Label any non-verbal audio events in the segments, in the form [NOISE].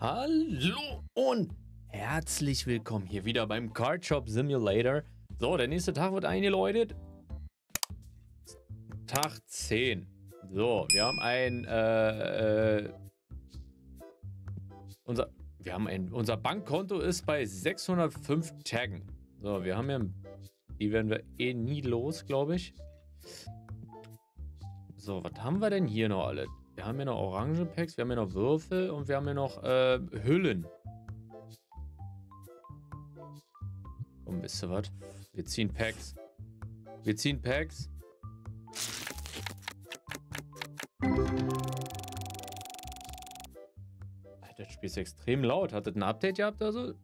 Hallo und herzlich willkommen hier wieder beim Card Shop Simulator. So, der nächste Tag wird eingeläutet. Tag 10. So, wir haben ein, äh, äh, unser, wir haben ein, unser Bankkonto ist bei 605 Taggen. So, wir haben ja, die werden wir eh nie los, glaube ich. So, was haben wir denn hier noch alle? Wir haben hier noch orange Packs, wir haben hier noch Würfel und wir haben hier noch äh, Hüllen. Komm, wisst ihr was? Wir ziehen Packs. Wir ziehen Packs. Das Spiel ist extrem laut. Hat das ein Update gehabt oder so?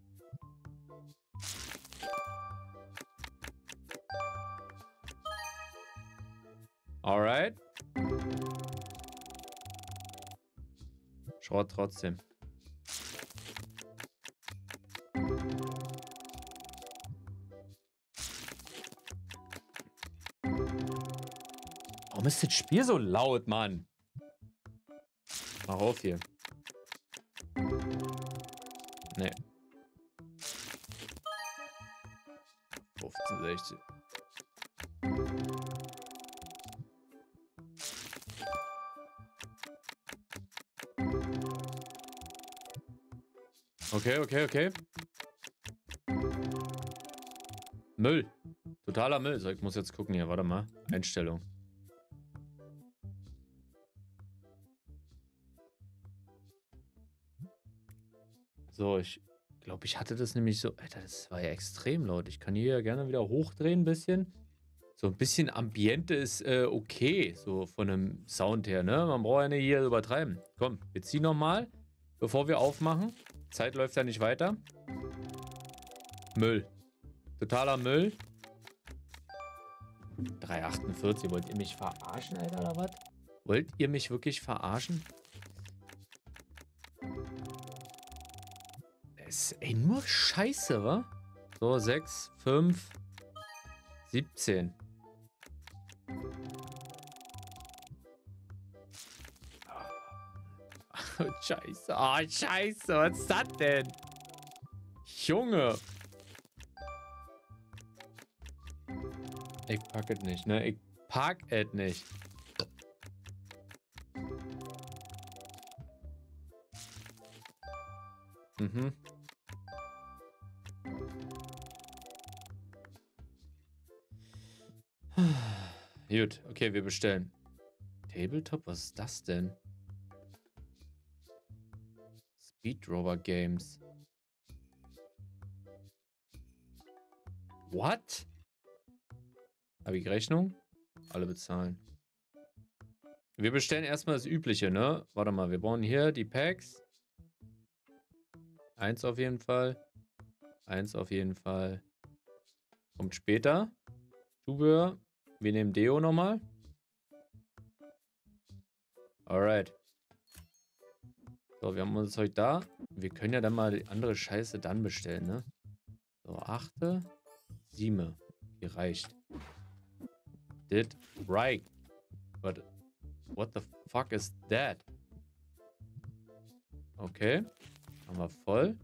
Alright. Schrott trotzdem. Warum ist das Spiel so laut, Mann? Mach auf hier. Nee. 15, 16. Okay, okay, okay. Müll. Totaler Müll. So, ich muss jetzt gucken hier. Warte mal. Einstellung. So, ich glaube, ich hatte das nämlich so. Alter, das war ja extrem laut. Ich kann hier ja gerne wieder hochdrehen ein bisschen. So ein bisschen Ambiente ist äh, okay, so von dem Sound her, ne? Man braucht ja nicht hier übertreiben. Komm, wir ziehen nochmal, bevor wir aufmachen. Zeit läuft ja nicht weiter. Müll. Totaler Müll. 3,48. Wollt ihr mich verarschen, Alter, oder was? Wollt ihr mich wirklich verarschen? Das ist ey, nur Scheiße, wa? So, 6, 5, 17. scheiße. Oh, scheiße. Was ist das denn? Junge. Ich pack es nicht, ne? Ich pack es nicht. Mhm. [SIGHS] Gut, okay, wir bestellen. Tabletop, was ist das denn? Speedrover Games. What? Habe ich Rechnung? Alle bezahlen. Wir bestellen erstmal das Übliche, ne? Warte mal, wir brauchen hier die Packs. Eins auf jeden Fall. Eins auf jeden Fall. Kommt später. Zubehör. Wir nehmen Deo nochmal. Alright. So, wir haben unser Zeug da. Wir können ja dann mal die andere Scheiße dann bestellen, ne? So, achte. Sieme. Hier reicht. Did right. But what the fuck is that? Okay. Haben wir voll.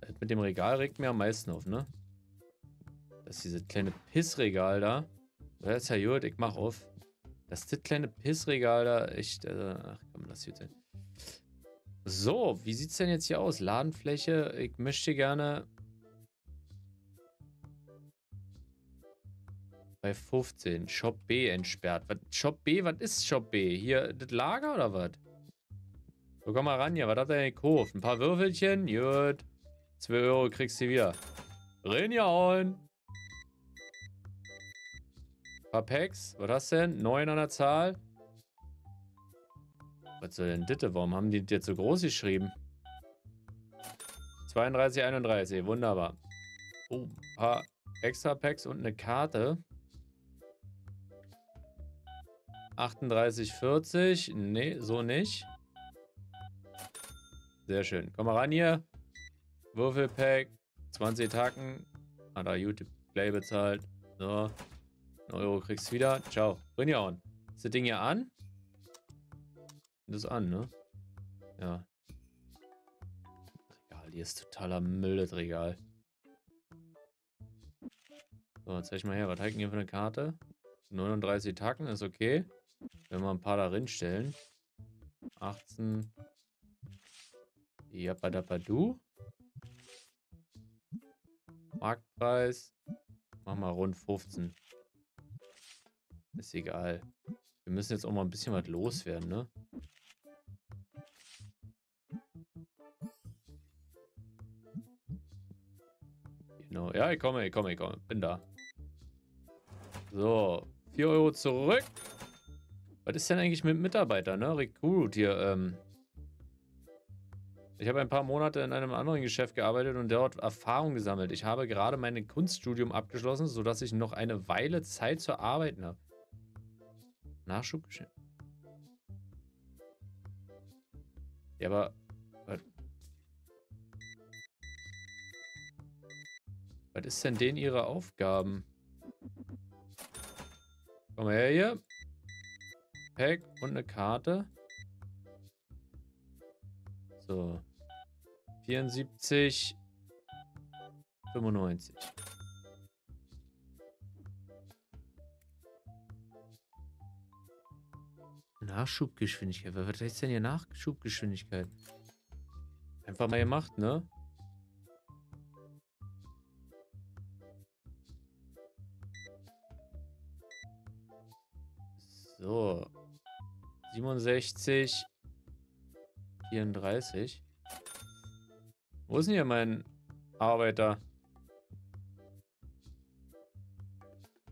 Das mit dem Regal regt mir am meisten auf, ne? Das ist dieses kleine Pissregal da. Das ist ja gut, ich mach auf. Das ist das kleine Pissregal da echt. Äh, ach komm, lass hier sein. So, wie sieht es denn jetzt hier aus? Ladenfläche. Ich möchte gerne bei 15 Shop B entsperrt. Was, Shop B, was ist Shop B? Hier das Lager oder was? So, komm mal ran hier. Was hat er denn gekauft? Ein paar Würfelchen? Gut. 2 Euro kriegst du wieder. Reinjauen. Paar Packs. Was du denn? 9 an der Zahl. Was soll denn Ditte? Warum haben die dir zu groß geschrieben? 32, 31. Wunderbar. Oh, ein paar extra Packs und eine Karte. 38, 40. Nee, so nicht. Sehr schön. Komm mal ran hier. Würfelpack. 20 Tacken. Hat er YouTube Play bezahlt. So. Ein Euro kriegst du wieder. Ciao. Rinjauen. Ist das Ding hier an? das an, ne? Ja. Regal, hier ist totaler Müll, das Regal. So, zeig ich mal her, was halten hier für eine Karte? 39 Tacken ist okay. Wenn wir ein paar darin stellen. 18. Japadapadu. Marktpreis. Mach mal rund 15. Ist egal. Wir müssen jetzt auch mal ein bisschen was loswerden, ne? Genau. Ja, ich komme, ich komme, ich komme. Bin da. So. 4 Euro zurück. Was ist denn eigentlich mit Mitarbeitern, ne? Recruit hier, ähm. Ich habe ein paar Monate in einem anderen Geschäft gearbeitet und dort Erfahrung gesammelt. Ich habe gerade mein Kunststudium abgeschlossen, sodass ich noch eine Weile Zeit zu arbeiten habe. Nachschubgeschäft. Ja, aber... Was, ist denn denen ihre Aufgaben? Komm her hier. Pack und eine Karte. So. 74. 95. Nachschubgeschwindigkeit. Was heißt denn hier Nachschubgeschwindigkeit? Einfach mal gemacht, ne? So. 67. 34. Wo ist denn hier mein Arbeiter?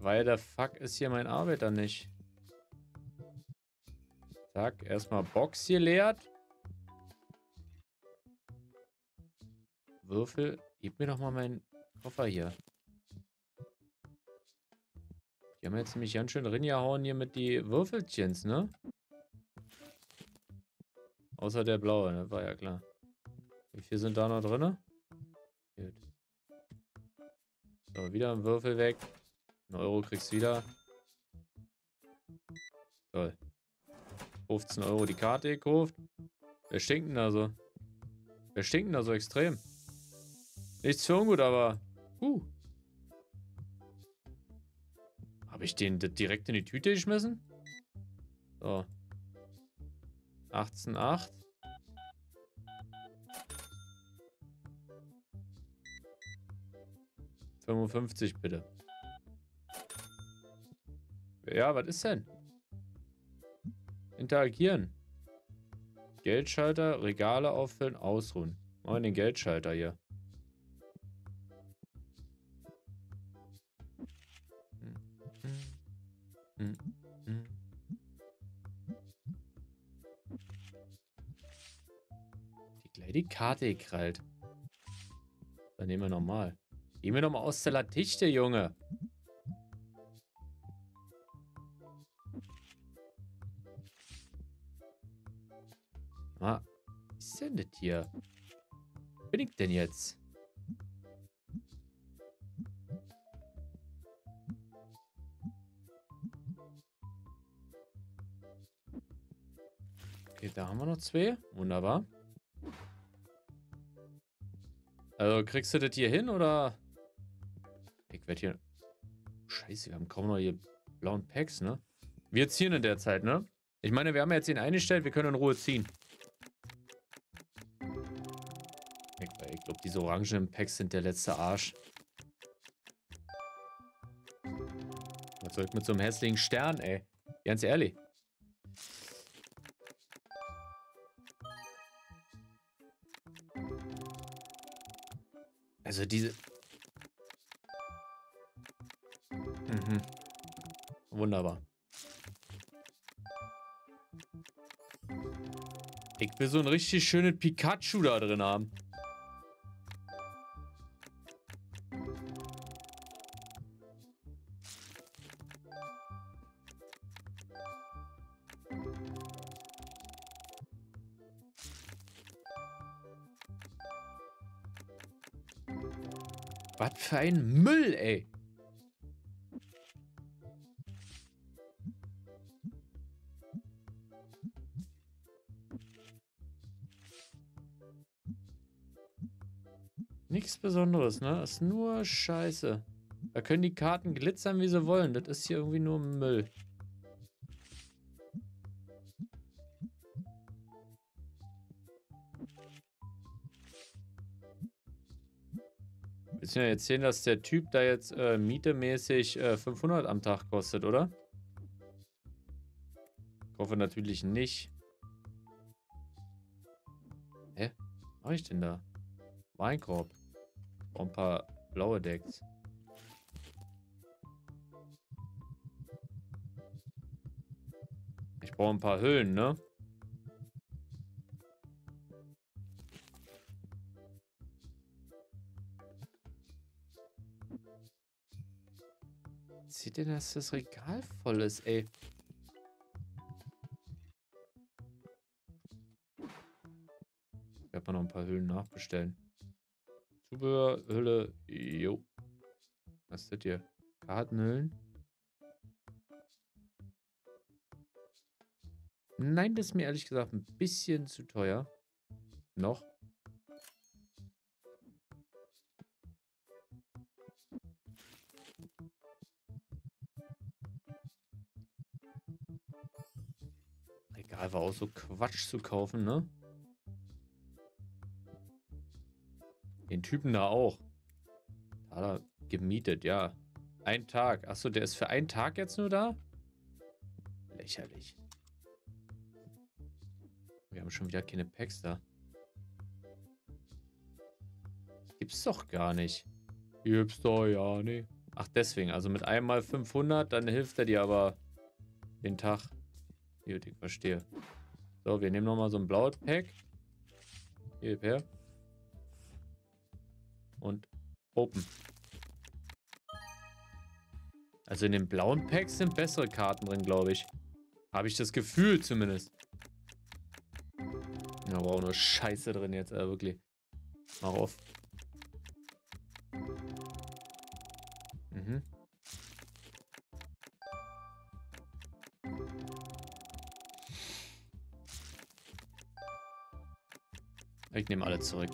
Weil der Fuck ist hier mein Arbeiter nicht. Zack, erstmal Box hier leert. Würfel. Gib mir doch mal meinen Koffer hier. Die haben jetzt nämlich ganz schön reingehauen hier mit die Würfelchens, ne? Außer der blaue, ne? War ja klar. Wie viel sind da noch drin? Gut. So, wieder ein Würfel weg. Ein Euro kriegst du wieder. Toll. 15 Euro die Karte gekauft. Wer stinkt denn da so? Wer stinkt denn da so extrem? Nichts für ungut, aber... Uh. Habe ich den direkt in die Tüte geschmissen? So. 18,8. Fünfundfünfzig bitte. Ja, was ist denn? Interagieren. Geldschalter, Regale auffüllen, ausruhen. Machen den Geldschalter hier. Die gleich die Karte gekrallt. Dann nehmen wir nochmal. Gehen wir nochmal aus der Latichte, Junge. Ist denn das hier? Bin ich denn jetzt? Okay, da haben wir noch zwei. Wunderbar. Also, kriegst du das hier hin, oder? Ich werde hier... Scheiße, wir haben kaum noch hier blauen Packs, ne? Wir ziehen in der Zeit, ne? Ich meine, wir haben jetzt ihn eingestellt, wir können in Ruhe ziehen. Glaube, diese orangenen Packs sind der letzte Arsch. Was soll ich mit so einem hässlichen Stern, ey? Ganz ehrlich. Also diese... Mhm. Wunderbar. Ich will so einen richtig schönen Pikachu da drin haben. für ein Müll, ey? Nichts Besonderes, ne? Ist nur Scheiße. Da können die Karten glitzern, wie sie wollen. Das ist hier irgendwie nur Müll. Willst du mir erzählen, dass der Typ da jetzt äh, mietemäßig äh, 500 am Tag kostet, oder? Ich hoffe natürlich nicht. Hä? Was mache ich denn da? Weinkorb. Und ein paar blaue Decks. Ich brauche ein paar Hüllen, ne? Sieht denn, dass das Regal voll ist, ey? Ich werde mal noch ein paar Hüllen nachbestellen. Zubehör, Hülle, jo. Was das hier? Kartenhüllen? Nein, das ist mir ehrlich gesagt ein bisschen zu teuer. Noch. Regal war auch so Quatsch zu kaufen, ne? Den Typen da auch. Da gemietet, ja. Ein Tag. Achso, der ist für einen Tag jetzt nur da? Lächerlich. Wir haben schon wieder keine Packs da. Gibt's doch gar nicht. Gibt's doch ja nicht. Ach, deswegen. Also mit einmal 500, dann hilft er dir aber den Tag. Gut, ich verstehe. So, wir nehmen nochmal so ein blaues Pack. Hier, her und Open. Also in den blauen Packs sind bessere Karten drin, glaube ich. Habe ich das Gefühl zumindest. Ja, aber auch nur Scheiße drin jetzt, äh, wirklich. Mach auf. Ich nehme alle zurück.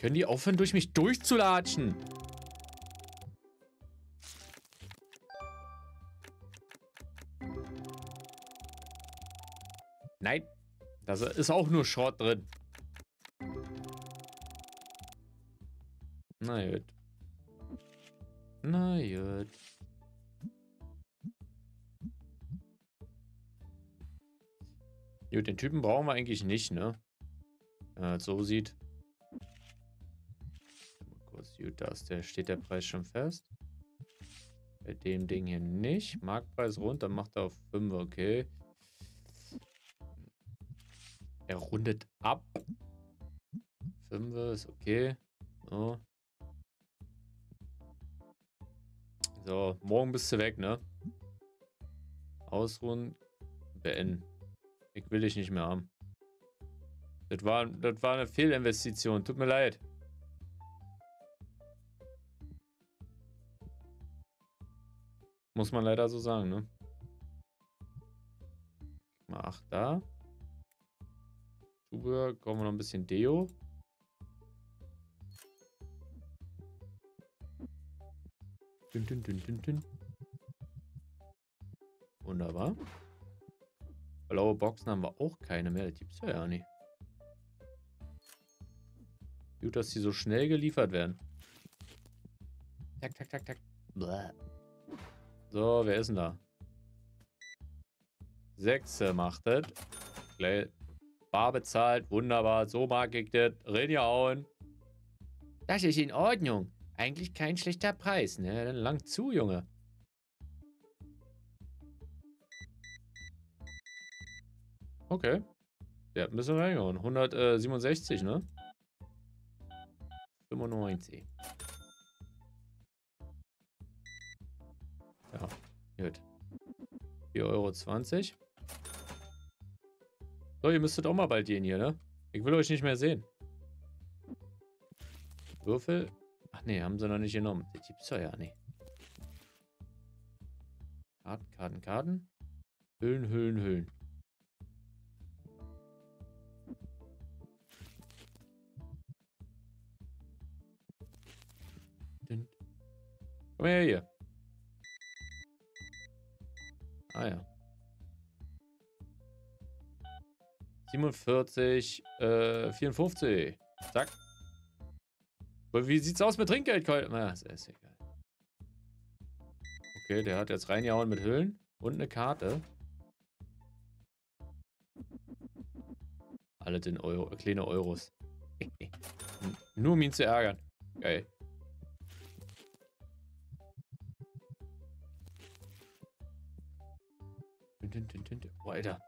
Können die aufhören, durch mich durchzulatschen? Nein. Da ist auch nur Short drin. Na gut. Na gut. Gut, den Typen brauchen wir eigentlich nicht, ne? Wenn man so sieht. Gut, da der, steht der Preis schon fest. Bei dem Ding hier nicht. Marktpreis runter, macht er auf 5, okay. Er rundet ab. 5 ist okay. So. so, morgen bist du weg, ne? Ausruhen, beenden. Ich will dich nicht mehr haben. Das war, das war eine Fehlinvestition. Tut mir leid. Muss man leider so sagen, ne? Mal 8 da. Zubehör, kommen wir noch ein bisschen Deo. Dün, dün, dün, dün, dün. Wunderbar. Blaue Boxen haben wir auch keine mehr. Das gibt's ja nicht. Gut, dass die so schnell geliefert werden. Tak, tak, tak, tak. So, wer ist denn da? Sechse macht das. Bar bezahlt, wunderbar. So mag ich das. Reinjauen. Das ist in Ordnung. Eigentlich kein schlechter Preis, ne? Dann lang zu, Junge. Okay. Ja, müssen wir reinhauen. 167, ne? 95. Ja, gut. 4,20 Euro. So, ihr müsstet auch mal bald gehen hier, ne? Ich will euch nicht mehr sehen. Würfel? Ach nee, haben sie noch nicht genommen. Das gibt's ja ja nicht. Karten, Karten, Karten. Hüllen, Hüllen, Hüllen. Komm her hier. Ah ja. 47, äh, 54. Zack. Wie sieht's aus mit Trinkgeld? Ist, ist egal. Okay, der hat jetzt reingehauen mit Hüllen und eine Karte. Alle den Euro, kleine Euros. [LAUGHS] Nur um ihn zu ärgern. Geil. Oh, Alter.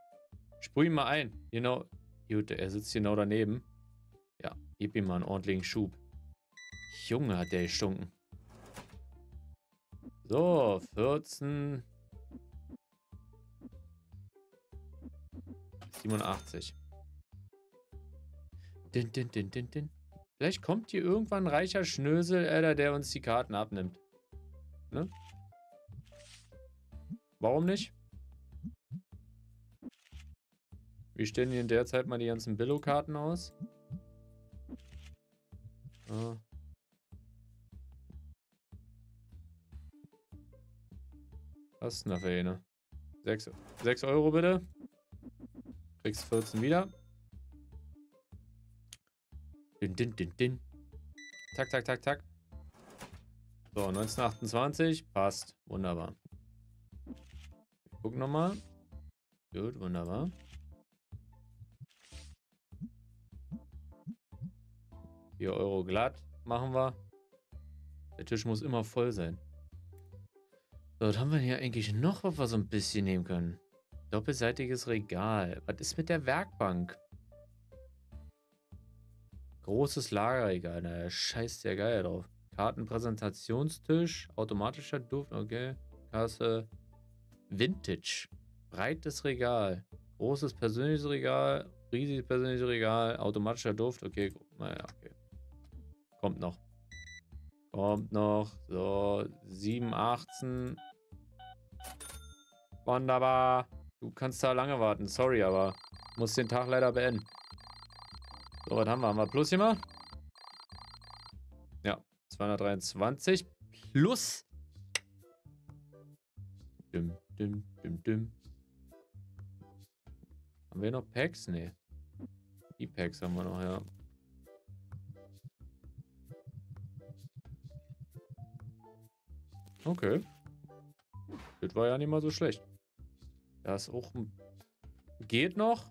Sprüh ihn mal ein. Genau. Gut, er sitzt genau daneben. Ja, gib ihm mal einen ordentlichen Schub. Junge, hat der gestunken. So, 14. 87. Din, din, din, din, din. Vielleicht kommt hier irgendwann ein reicher Schnösel, Alter, der uns die Karten abnimmt. Ne? Warum nicht? Wie stellen hier in der Zeit mal die ganzen Billo-Karten aus? Ah. Was ist denn da für eine? 6, 6 Euro bitte. Kriegst 14 wieder. Din, din, din, din. Zack, zack, zack, zack. So, 1928. Passt. Wunderbar. Guck nochmal. Gut, wunderbar. Vier Euro glatt machen wir. Der Tisch muss immer voll sein. So, was haben wir hier eigentlich noch, was wir so ein bisschen nehmen können? Doppelseitiges Regal. Was ist mit der Werkbank? Großes Lagerregal. Na, scheißt ja geil drauf. Kartenpräsentationstisch. Automatischer Duft. Okay. Kasse. Vintage. Breites Regal. Großes persönliches Regal. Riesiges persönliches Regal. Automatischer Duft. Okay. Naja, okay. Kommt noch. Kommt noch. So. 7, 18. Wunderbar. Du kannst da lange warten. Sorry, aber muss den Tag leider beenden. So, was haben wir? Haben wir Plus gemacht? Ja, 223 plus. Düm, düm, düm, düm. Haben wir noch Packs? Nee. Die Packs haben wir noch, ja. Okay. Das war ja nicht mal so schlecht. Das auch geht noch.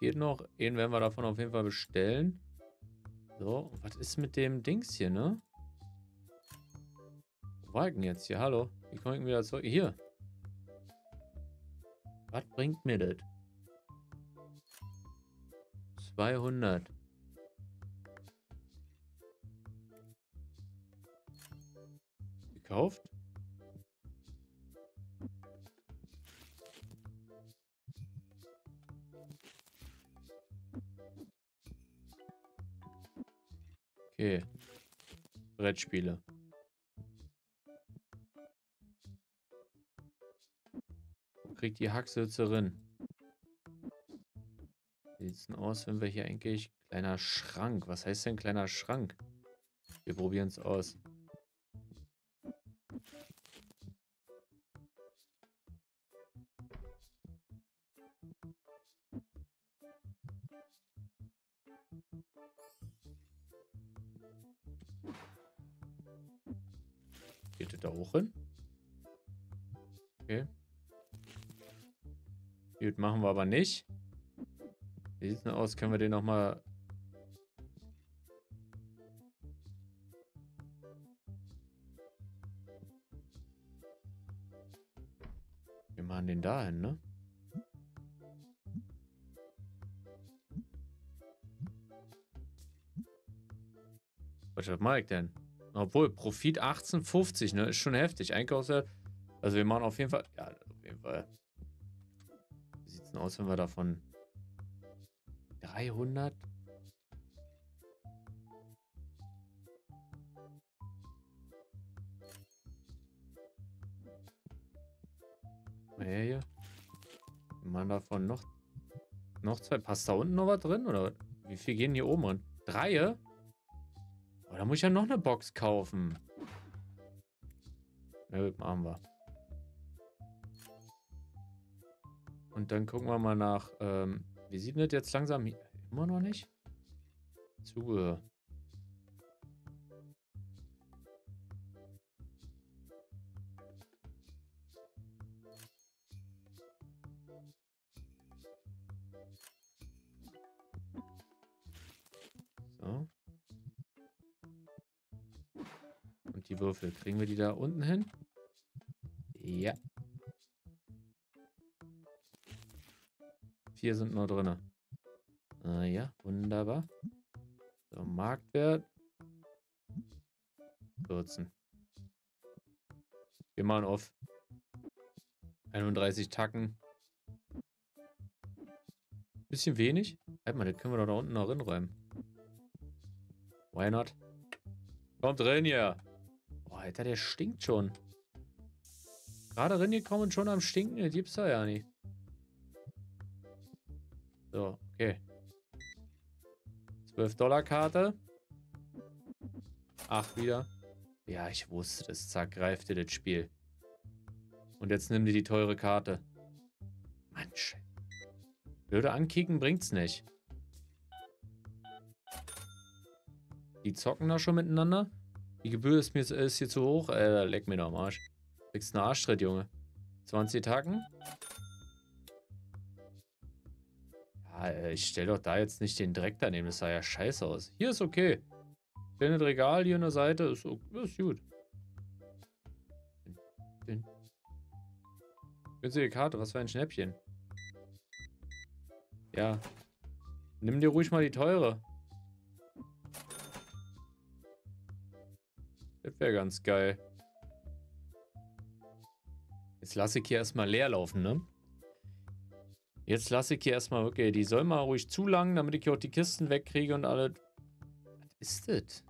Geht noch. Den werden wir davon auf jeden Fall bestellen. So, was ist mit dem Dings hier, ne? Denn jetzt hier? Hallo? Wie komme ich wieder zurück? Hier. Was bringt mir das? 200. Gekauft? Okay. Brettspiele. Kriegt die Hacksitzerin. Wie sieht's denn aus, wenn wir hier eigentlich... Kleiner Schrank. Was heißt denn kleiner Schrank? Wir probieren es aus. Da hoch hin? Okay. Gut, machen wir aber nicht. Wie sieht es denn aus? Können wir den nochmal... Wir machen den dahin, ne? Was mache ich denn? Obwohl, Profit 18,50, ne? Ist schon heftig. Einkaufswert. Also wir machen auf jeden Fall. Ja, auf jeden Fall. Wie sieht es denn aus, wenn wir davon 300? Mal her hier. Wir machen davon noch, noch zwei. Passt da unten noch was drin? Oder wie viel gehen hier oben rein? Drei? Da muss ich ja noch eine Box kaufen. Na gut, machen wir. Und dann gucken wir mal nach, ähm, wie sieht das jetzt langsam? Immer noch nicht? Zubehör. Die Würfel, kriegen wir die da unten hin? Ja. Vier sind nur drin. Ah, ja, wunderbar. So, Marktwert. 14. Wir machen auf 31 Tacken. Bisschen wenig. Halt mal, das können wir doch da unten noch rinräumen. Why not? Kommt rein hier. Alter, der stinkt schon. Gerade reingekommen und schon am Stinken, das gibt's da ja nicht. So, okay. 12 Dollar Karte. Ach, wieder. Ja, ich wusste, das zergreift dir das Spiel. Und jetzt nimm dir die teure Karte. Mensch. Blöde ankicken bringt's nicht. Die zocken da schon miteinander. Die Gebühr ist mir ist hier zu hoch. Äh, leck mir doch am Arsch. Kriegst einen Arschtritt, Junge. 20 Tacken. Ja, äh, ich stelle doch da jetzt nicht den Dreck daneben. Das sah ja scheiße aus. Hier ist okay. Kleines Regal hier an der Seite. Ist, ist gut. Günstige Karte. Was für ein Schnäppchen. Ja. Nimm dir ruhig mal die teure. Wäre ganz geil. Jetzt lasse ich hier erstmal leer laufen, ne? Jetzt lasse ich hier erstmal, okay, die soll mal ruhig zu lang, damit ich hier auch die Kisten wegkriege und alles. Was ist das?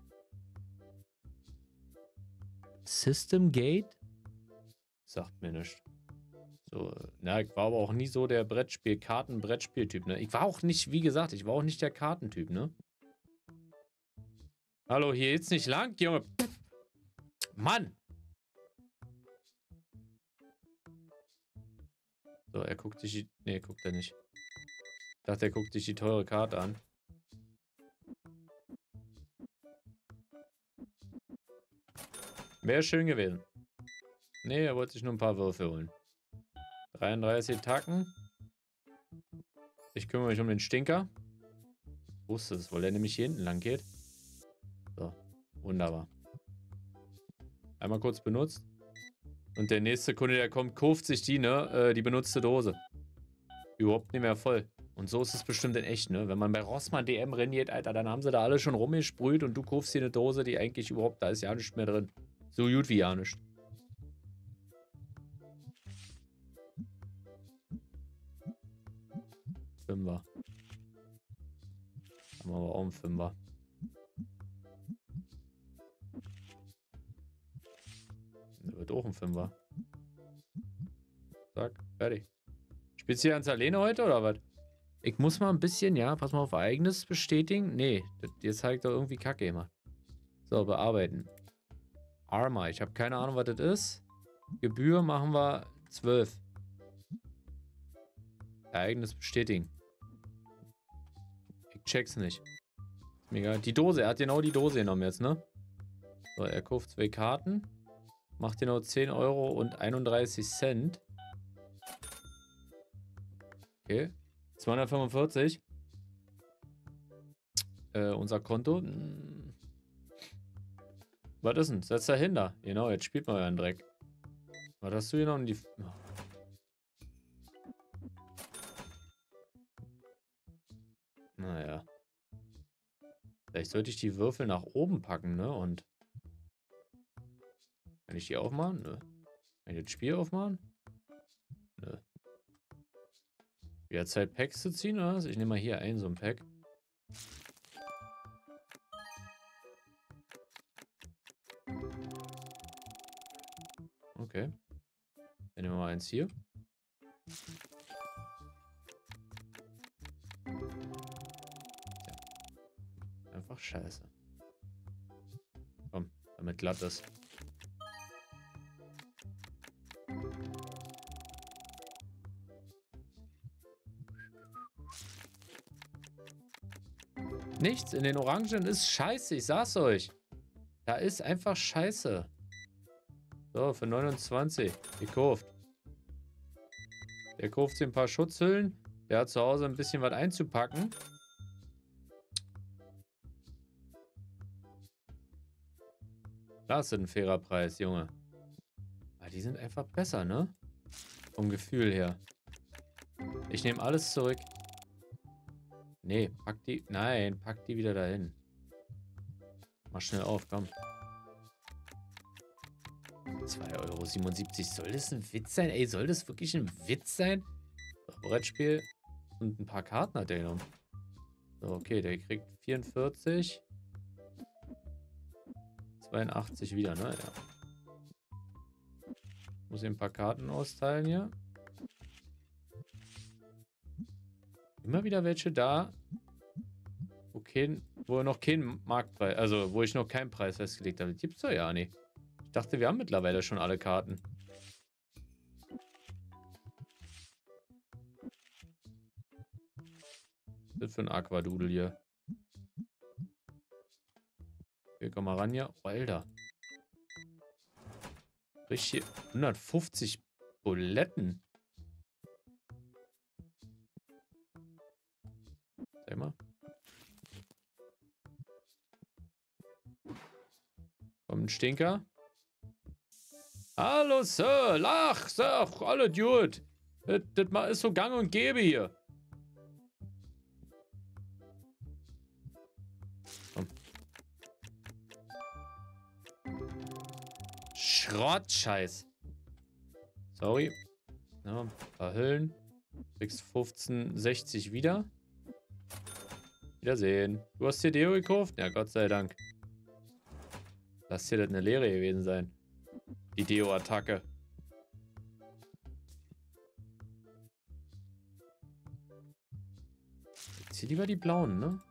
System Gate? Sagt mir nichts. So, na, ich war aber auch nie so der Brettspiel, Karten-Brettspiel-Typ, ne? Ich war auch nicht, wie gesagt, ich war auch nicht der Kartentyp, ne? Hallo, hier geht's nicht lang, Junge. Mann! So, er guckt sich die... Ne, guckt er nicht. Ich dachte, er guckt sich die teure Karte an. Wäre schön gewesen. Ne, er wollte sich nur ein paar Würfel holen. 33 Tacken. Ich kümmere mich um den Stinker. Ich wusste es, weil er nämlich hier hinten lang geht. So, wunderbar. Einmal kurz benutzt. Und der nächste Kunde, der kommt, kauft sich die, ne, äh, die benutzte Dose. Überhaupt nicht mehr voll. Und so ist es bestimmt in echt, ne? Wenn man bei Rossmann DM reniert, Alter, dann haben sie da alle schon rumgesprüht und du kaufst dir eine Dose, die eigentlich überhaupt, da ist ja nichts mehr drin. So gut wie ja nichts. Fünfer. Haben wir aber auch einen Fünfer. Der wird auch ein Fünfer. Zack, fertig. Spielst du hier ans Alene heute oder was? Ich muss mal ein bisschen, ja, pass mal auf eigenes bestätigen. Nee, das, habe ich doch irgendwie Kacke gemacht. So, bearbeiten. Arma, ich habe keine Ahnung, was das ist. Gebühr machen wir 12. Ereignis bestätigen. Ich check's nicht. Mega. Die Dose, er hat genau die Dose genommen jetzt, ne? So, er kauft zwei Karten. Macht genau 10 Euro und 31 Cent. Okay. 245. Äh, unser Konto. Hm. Was ist denn? Setz dahinter. Genau, jetzt spielt man ja einen Dreck. Was hast du hier noch in die... Naja. Vielleicht sollte ich die Würfel nach oben packen, ne? Und... Kann ich die aufmachen? Nö. Kann ich das Spiel aufmachen? Nö. Wieder Zeit, Packs zu ziehen, oder was? Ich nehme mal hier ein, so ein Pack. Okay. Dann nehmen wir mal eins hier. Tja. Einfach scheiße. Damit glatt ist. Nichts in den Orangen ist scheiße, ich sag's euch. Da ist einfach scheiße. So, für 29. Gekauft. Der kauft sich ein paar Schutzhüllen. Der hat zu Hause ein bisschen was einzupacken. Das ist ein fairer Preis, Junge. Aber die sind einfach besser, ne? Vom Gefühl her. Ich nehme alles zurück. Nee, pack die... Nein, pack die wieder dahin. Mach schnell auf, komm. 2,77 Euro. Soll das ein Witz sein? Ey, soll das wirklich ein Witz sein? Brettspiel und ein paar Karten hat der genommen. So, okay, der kriegt 44. 82 wieder, ne? Ja. Muss ihm ein paar Karten austeilen hier. Immer wieder welche da, wo, kein, wo noch kein Marktpreis, also wo ich noch keinen Preis festgelegt habe. Gibt's doch ja nicht. Ich dachte, wir haben mittlerweile schon alle Karten. Was ist für ein Aquadudel hier? Hier, komm mal ran hier. Oh, Alter. Richtig 150 Buletten. Sag mal. Kommt ein Stinker. Hallo, Sir. Lach, Sir. Alle Dude. Das, das ist so gang und gäbe hier. Komm. Schrottscheiß. Sorry. Ja, ein paar Hüllen. 6,15, wieder. Wiedersehen. Du hast Deo gekauft? Ja, Gott sei Dank. Lass hier eine Leere gewesen sein. Die Deo-Attacke. Ich zieh lieber die blauen, ne?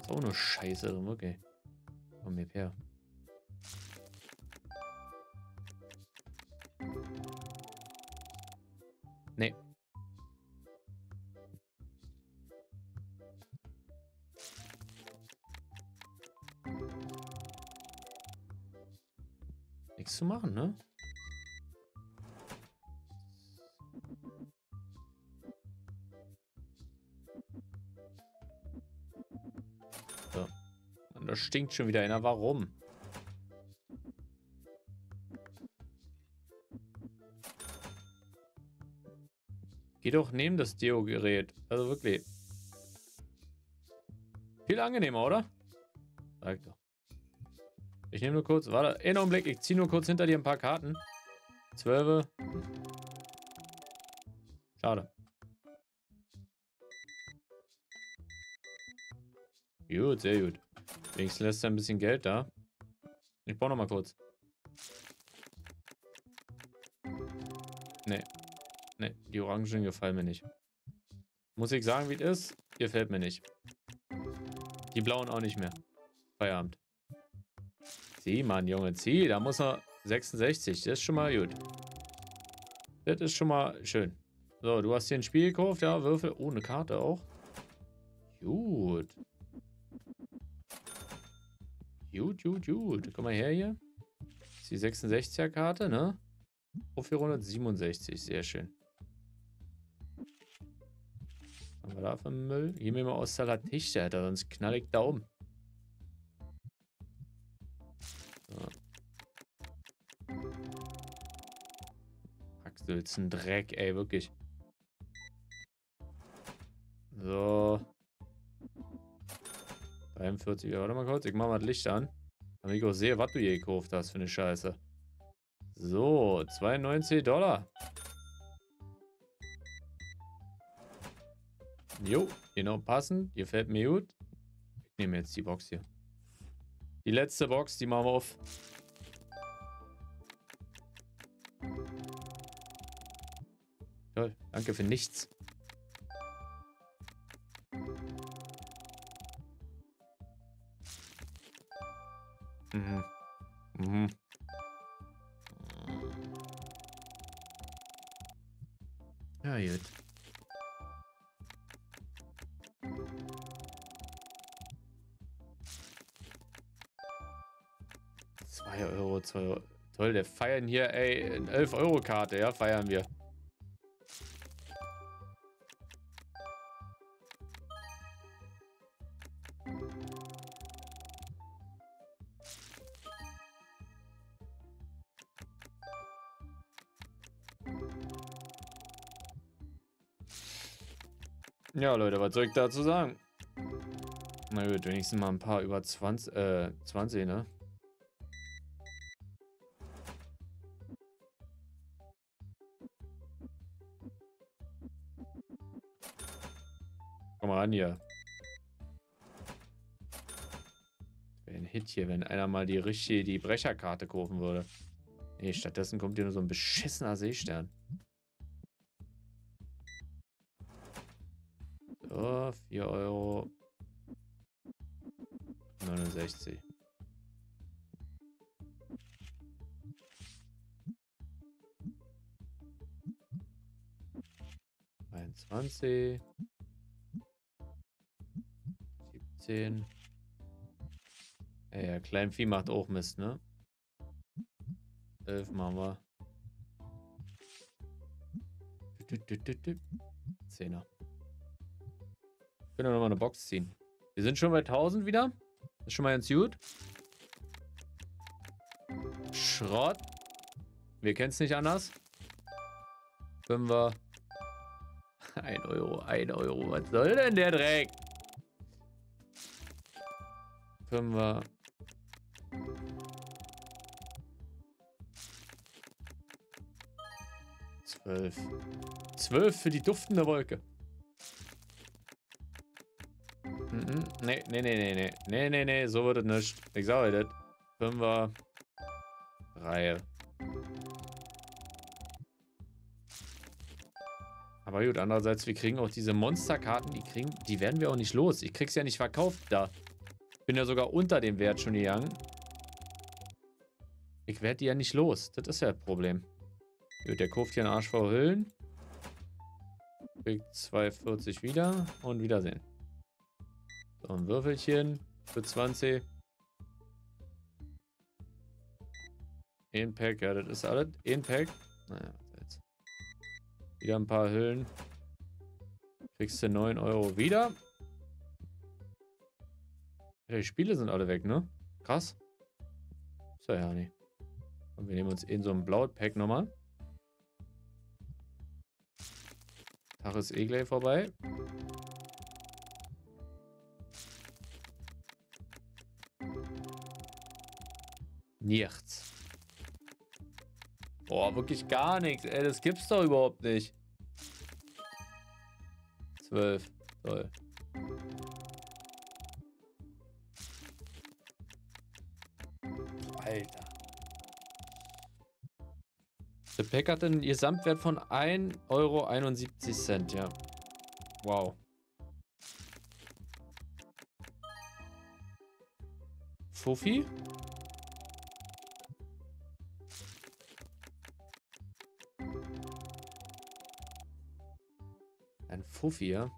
Ist auch nur Scheiße okay. Komm mir her. Machen, ne? So. Und da stinkt schon wieder einer. Warum? Geh doch neben das Deo-Gerät. Also wirklich. Viel angenehmer, oder? Sag doch. Ich nehme nur kurz, warte, einen Augenblick, ich ziehe nur kurz hinter dir ein paar Karten. Zwölfe. Schade. Gut, sehr gut. Wenigstens lässt er ein bisschen Geld da. Ich brauche noch mal kurz. Nee. Nee, die Orangen gefallen mir nicht. Muss ich sagen, wie es ist? Gefällt mir nicht. Die blauen auch nicht mehr. Feierabend. Zieh, Mann, Junge, zieh. Da muss er 66. Das ist schon mal gut. Das ist schon mal schön. So, du hast hier ein Spiel gekauft. Ja, Würfel. Oh, eine Karte auch. Gut. Gut, gut, gut. Komm mal her hier. Das ist die 66er Karte, ne? Auf 467. Sehr schön. Was haben wir da für Müll? Hier mir mal aus Tisch, Alter. Sonst knall ich da um. Hacksülzen, Dreck, ey, wirklich. So. 43, warte mal kurz, ich mach mal das Licht an. Damit ich sehe, was du hier gekauft hast für eine Scheiße. So, 92 Dollar. Jo, genau passend. Hier fällt mir gut. Ich nehme jetzt die Box hier. Die letzte Box, die machen wir auf. Toll, danke für nichts. Der feiern hier, ey, eine 11-Euro-Karte, ja, feiern wir. Ja, Leute, was soll ich dazu sagen? Na gut, wenigstens mal ein paar über 20, äh, 20, ne? Komm mal ran hier. Wäre ein Hit hier, wenn einer mal die richtige, die Brecherkarte kaufen würde. Nee, stattdessen kommt hier nur so ein beschissener Seestern. So, 4 Euro. 69. Einundzwanzig. Siebzehn. Ja, ja, Kleinvieh macht auch Mist, ne? Elf machen wir. Zehner. Können wir nochmal eine Box ziehen. Wir sind schon bei 1000 wieder. Ist schon mal ganz gut. Schrott. Wir kennen es nicht anders. Fünfer. Ein Euro, ein Euro. Was soll denn der Dreck? Fünfer. Zwölf. Zwölf für die duftende Wolke. Mhm. Nee, nee, nee, nee, nee. Nee, nee, nee, so wird es nicht. Ich sage das. Fünfer. Reihe. Aber gut, andererseits, wir kriegen auch diese Monsterkarten, die kriegen, die werden wir auch nicht los. Ich krieg's ja nicht verkauft da. Bin ja sogar unter dem Wert schon gegangen. Ich werde die ja nicht los. Das ist ja das Problem. Gut, der kauft hier einen Arsch voll Hüllen. Kriegt 2,40 wieder und Wiedersehen. So, ein Würfelchen für 20. Ein Pack, ja, das ist alles. Ein Pack. Naja, jetzt. Wieder ein paar Hüllen. Kriegst du 9 Euro wieder. Ja, die Spiele sind alle weg, ne? Krass. So, ja, nicht. Und wir nehmen uns in so ein blaues Pack nochmal. Tag ist eh gleich vorbei. Nichts. Boah, wirklich gar nichts. Ey, das gibt's doch überhaupt nicht. Zwölf. Toll. Pack hat einen Gesamtwert von 1,71 Euro, ja. Wow. Fuffi? Fuffi, ja?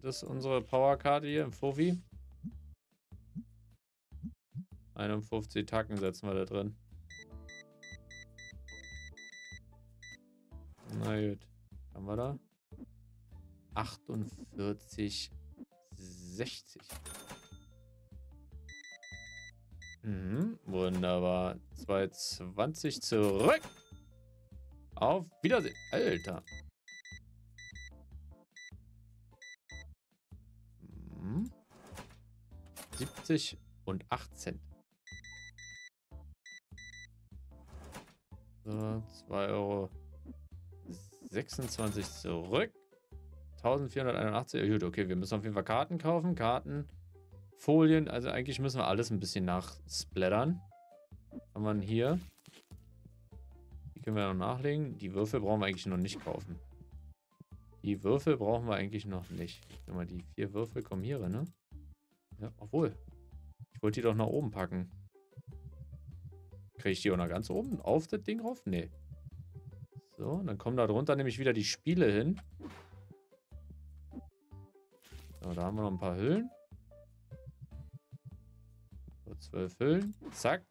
Das ist unsere Powerkarte hier im Fuffi. 51 Tacken setzen wir da drin. Na gut. Haben wir da? 48, 60. Mhm, wunderbar. 220 zurück. Auf Wiedersehen. Alter. 70 und 8 Cent. So, 2 Euro 26 zurück. 1481. Gut, okay, wir müssen auf jeden Fall Karten kaufen. Karten, Folien. Also eigentlich müssen wir alles ein bisschen nachsplattern. Haben wir hier. Die können wir noch nachlegen. Die Würfel brauchen wir eigentlich noch nicht kaufen. Die Würfel brauchen wir eigentlich noch nicht. Mal, die vier Würfel kommen hier, ne? Ja, obwohl. Ich wollte die doch nach oben packen. Kriege ich die auch noch ganz oben auf das Ding rauf? Nee. So, dann kommen da drunter nämlich wieder die Spiele hin. So, da haben wir noch ein paar Hüllen. So, zwölf Hüllen. Zack.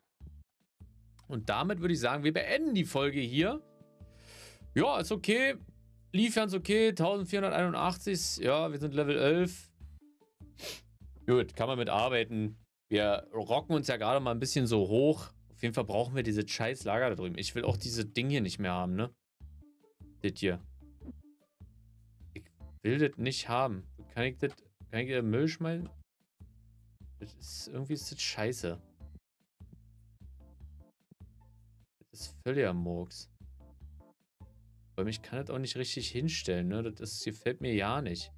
Und damit würde ich sagen, wir beenden die Folge hier. Ja, ist okay. Lief ganz okay. 1481. Ja, wir sind Level 11. Gut, kann man mit arbeiten. Wir rocken uns ja gerade mal ein bisschen so hoch. Auf jeden Fall brauchen wir diese scheiß Lager da drüben. Ich will auch diese Ding hier nicht mehr haben, ne? Das hier. Ich will das nicht haben. Kann ich das, kann ich das Müll schmeißen? Das ist, irgendwie ist das scheiße. Das ist völliger Murks. Weil ich kann das auch nicht richtig hinstellen, ne? Das gefällt mir ja nicht.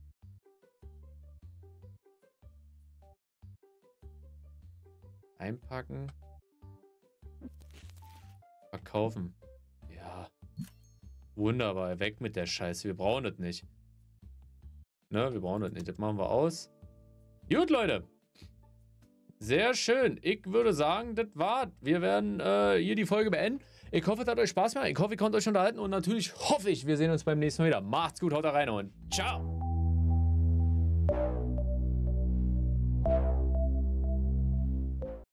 Einpacken. Verkaufen. Ja. Wunderbar. Weg mit der Scheiße. Wir brauchen das nicht. Ne, wir brauchen das nicht. Das machen wir aus. Gut, Leute. Sehr schön. Ich würde sagen, das war's. Wir werden äh, hier die Folge beenden. Ich hoffe, es hat euch Spaß gemacht. Ich hoffe, ihr konntet euch unterhalten. Und natürlich hoffe ich, wir sehen uns beim nächsten Mal wieder. Macht's gut, haut rein und ciao.